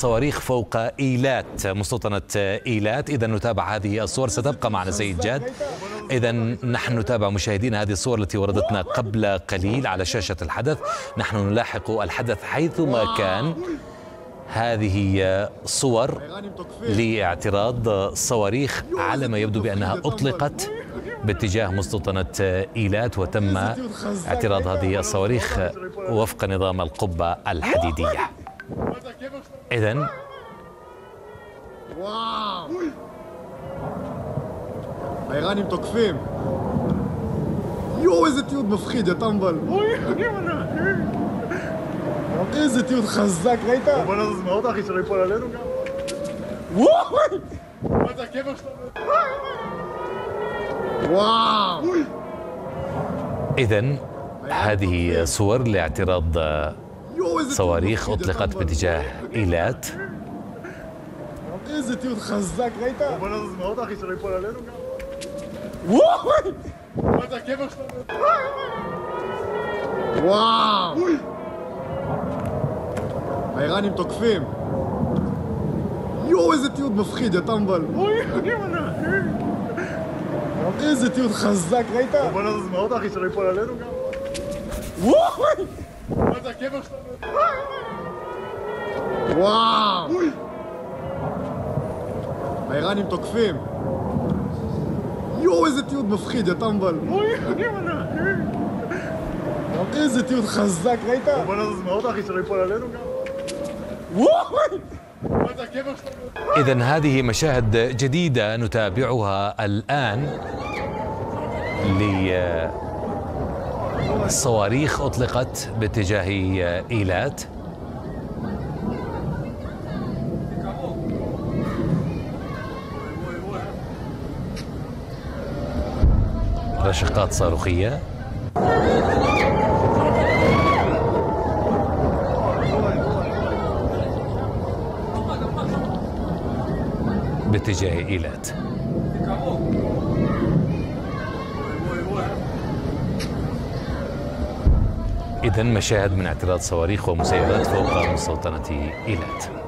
صواريخ فوق إيلات مستوطنة إيلات. إذا نتابع هذه الصور. ستبقى معنا سيد جاد. إذا نحن نتابع مشاهدينا هذه الصور التي وردتنا قبل قليل على شاشة الحدث. نحن نلاحق الحدث حيثما كان. هذه صور لاعتراض صواريخ على ما يبدو بأنها أطلقت باتجاه مستوطنة إيلات وتم اعتراض هذه الصواريخ وفق نظام القبة الحديدية. إذا וואו! האיראנים תוקפים! יואו, איזה תיעוד מפחיד, יא טמבל! איזה תיעוד חזק, ראית? בוא נזוז מאוד אחי, שלא ייפול עלינו גם. וואו! מה זה הקבר שלנו? וואו! إذا هذه صور لاعتراض יואו, איזה תיעוד صواريخ מפחיד, יא أطلقت טמבל. باتجاه إيلات איזה תיעוד חזק, ראית? בוא נזוז מאוד אחי, שלא ייפול עלינו גם. וואו! מה זה הקבר שלנו? וואו! האיראנים תוקפים! יואו, איזה תיעוד מפחיד, יא טמבל! איזה תיעוד חזק, ראית? בוא נזוז מאוד אחי, שלא ייפול עלינו גם. וואו! מה זה הקבר שלנו? וואו! האיראנים תוקפים! יואו, איזה תיעוד מפחיד, יא טמבל! איזה תיעוד חזק, ראית? בוא נזוז מאוד אחי, שלא ייפול עלינו גם. וואו! מה זה הקבר שלנו? إذا هذه مشاهد جديدة نتابعها الآن لصواريخ أطلقت باتجاه إيلات. رشقات صاروخية. باتجاه إيلات. إذا مشاهد من اعتراض صواريخ ومسيرات فوق مستوطنة إيلات.